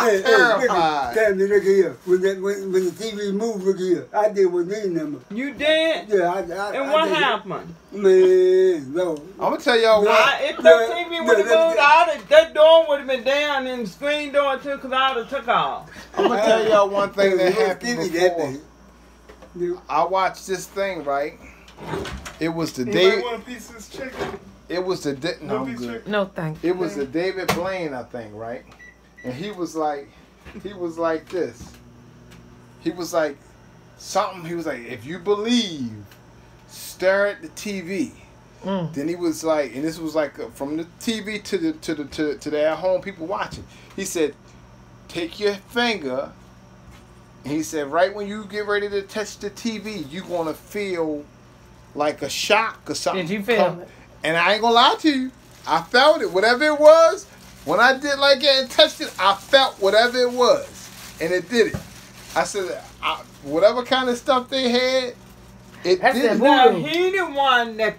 Hey, hey, terrified. Tell me, look here. When, that, when, when the TV moved, look here. I did what these number. You did? Yeah, I, I, And I what did it. happened? Man, no. I'm gonna tell y'all what. I, if the Yeah, TV yeah, would have let moved, get- I'd have, that door would have been down and the screen door too, cause I'd have took off. I'm gonna tell y'all one thing that Hey, happened TV that before. big. You- I watched this thing right. It was the Anybody day. want a piece of this chicken? It was the day. No, I'm good. No, thank you. It was the David Blaine, I think, right? And he was like, he was like this. He was like, something. He was like, if you believe, stare at the TV. Mm. Then he was like, and this was like uh, from the TV to the to the to, to the at home people watching. He said, take your finger. And he said, right when you get ready to touch the TV, you're gonna feel like a shock or something. Did you feel come- it? And I ain't gonna lie to you, I felt it. Whatever it was, when I did like that and touched it, I felt whatever it was, and it did it. I said, I, whatever kind of stuff they had, it That's did that it. voodoo. Now he the one that